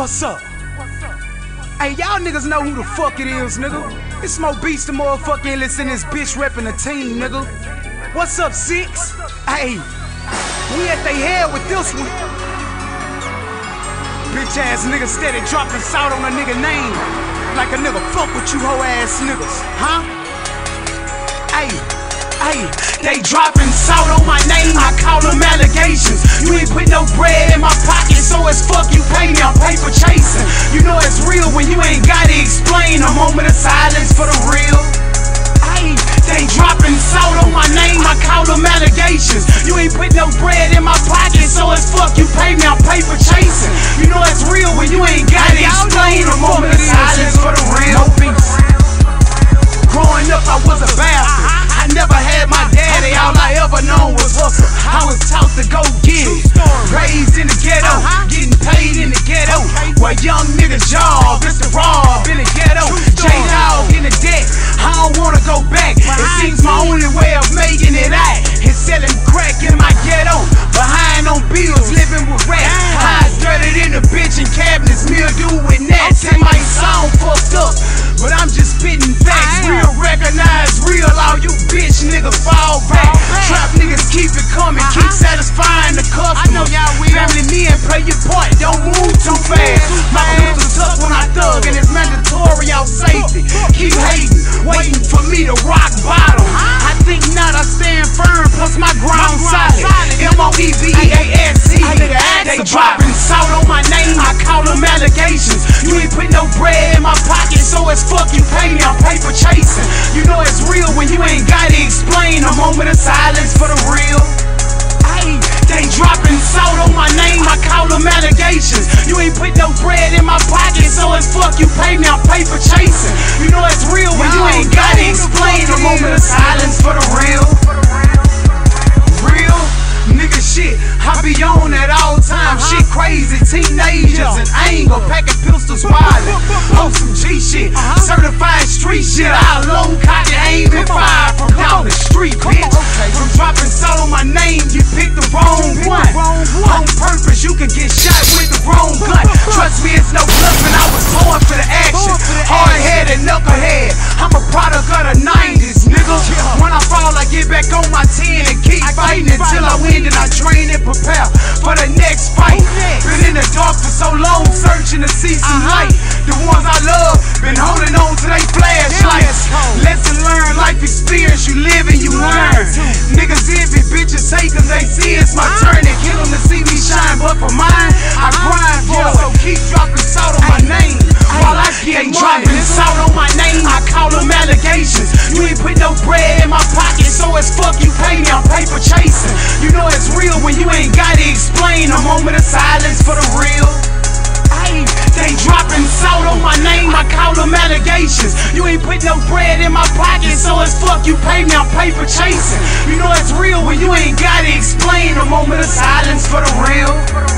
What's up? Hey, y'all niggas know who the fuck it is, nigga. It's Mo Beast, the motherfucking listen this bitch reppin' the team, nigga. What's up, Six? Hey, we at they head with this one. Bitch ass nigga steady dropping salt on a nigga name. Like a nigga fuck with you hoe ass niggas, huh? Hey, hey, they dropping salt on my name, I call them allegations. You ain't put no bread in my pocket, so it's fuck you pay me, I'm paper chasing. You know it's real when you ain't gotta explain. A moment of silence for the real. Recognize real, all you bitch niggas fall back. Trap niggas keep it coming, keep satisfying the customer. Family men play your part, don't move too fast. My pistols up when I thug, and it's it's fuck you pay me, I'm paper chasing. You know it's real when you ain't gotta explain. A moment of silence for the real. Real nigga shit, I be on at all times. Shit crazy, teenagers and anger, packing pistols wildin'. On some G shit, certified street shit. I low cock and aim and fire from down the street, bitch. From dropping salt on my name, you picked the wrong one. On purpose, you can get shot with the wrong gun. Ain't put no bread in my pocket, so it's fuck you pay me, I'm paper chasing. You know it's real when you ain't gotta explain. A moment of silence for the real.